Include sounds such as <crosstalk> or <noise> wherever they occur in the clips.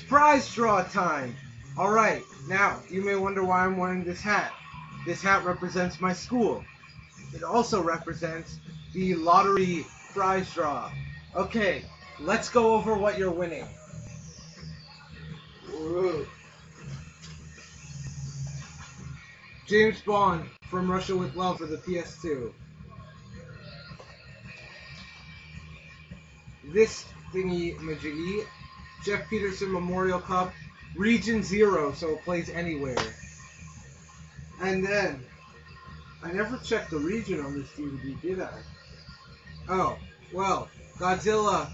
prize draw time. Alright, now, you may wonder why I'm wearing this hat. This hat represents my school. It also represents the lottery prize draw. Okay, let's go over what you're winning. Ooh. James Bond from Russia with Love for the PS2. This thingy majiggy, Jeff Peterson Memorial Cup, Region Zero, so it plays anywhere. And then, I never checked the region on this DVD, did I? Oh, well, Godzilla,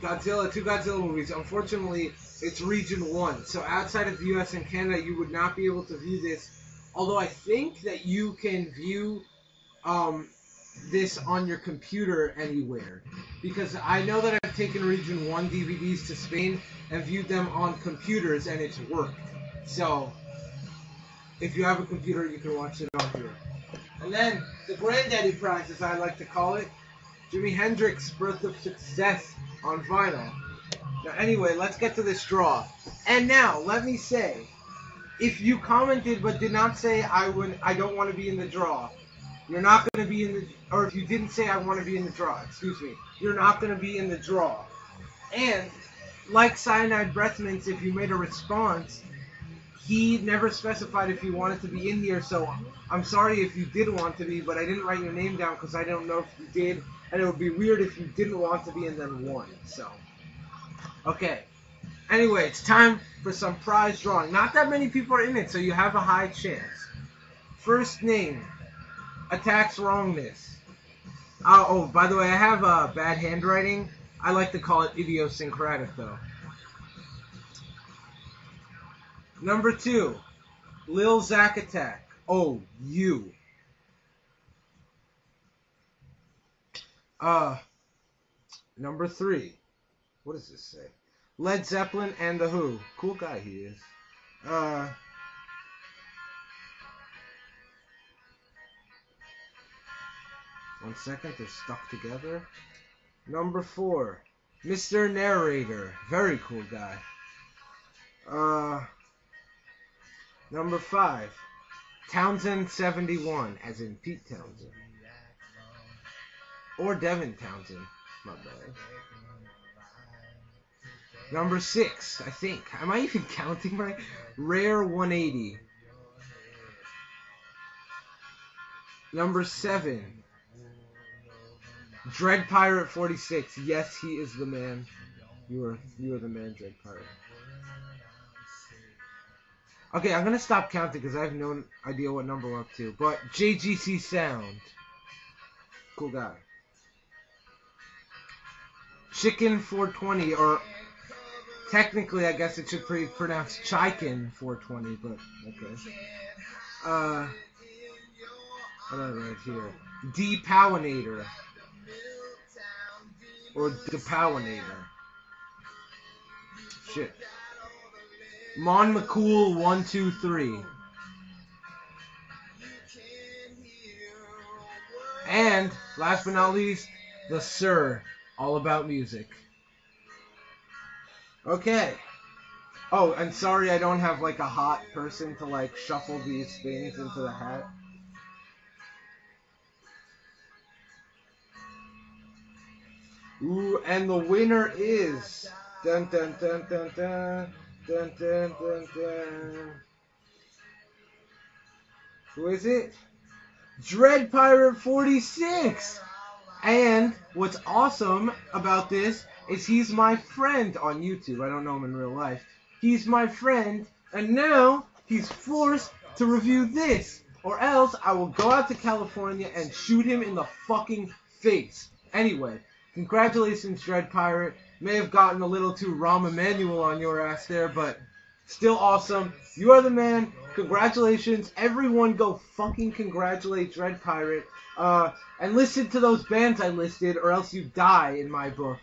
Godzilla, two Godzilla movies. Unfortunately, it's Region 1. So outside of the US and Canada, you would not be able to view this. Although I think that you can view um, this on your computer anywhere. Because I know that I've taken Region 1 DVDs to Spain and viewed them on computers and it's worked. So, if you have a computer, you can watch it on here. And then, the Granddaddy Prize, as I like to call it, Jimi Hendrix Birth of Success on vinyl. Now, anyway, let's get to this draw. And now, let me say, if you commented but did not say I would, I don't want to be in the draw, you're not going to be in the, or if you didn't say I want to be in the draw, excuse me, you're not going to be in the draw. And like cyanide breath mints, if you made a response, he never specified if you wanted to be in here. So I'm sorry if you did want to be, but I didn't write your name down because I don't know if you did, and it would be weird if you didn't want to be and then won. So okay. Anyway, it's time for some prize drawing. Not that many people are in it, so you have a high chance. First name, attacks wrongness. Oh, oh, by the way, I have uh, bad handwriting. I like to call it idiosyncratic, though. Number two, Lil Zack Attack. Oh, you. Uh, number three. What does this say? Led Zeppelin and The Who. Cool guy he is. Uh, one second, they're stuck together. Number four, Mr. Narrator. Very cool guy. Uh, number five, Townsend 71, as in Pete Townshend. Or Devin Townsend. My bad. Number six, I think. Am I even <laughs> counting right? Rare 180. Number seven. Dread Pirate 46. Yes, he is the man. You are you are the man, Dread Pirate. Okay, I'm gonna stop counting because I have no idea what number we're up to. But JGC Sound. Cool guy. Chicken 420, or technically, I guess it should be pronounced Chicken 420, but okay. Uh, what write here? Depowinator. Or Depowinator. Shit. Mon McCool 123. And, last but not least, the Sir all about music. Okay. Oh, and sorry I don't have like a hot person to like shuffle these things into the hat. Ooh, and the winner is dun dun dun dun dun dun dun dun dun. Who is it? Dread Pirate 46. And what's awesome about this is he's my friend on YouTube. I don't know him in real life. He's my friend, and now he's forced to review this, or else I will go out to California and shoot him in the fucking face. Anyway, congratulations, Dread Pirate. May have gotten a little too Rahm Emanuel on your ass there, but still awesome. You are the man. Congratulations. Everyone go fucking congratulate Dread Pirate. Uh, and listen to those bands I listed, or else you die in my book.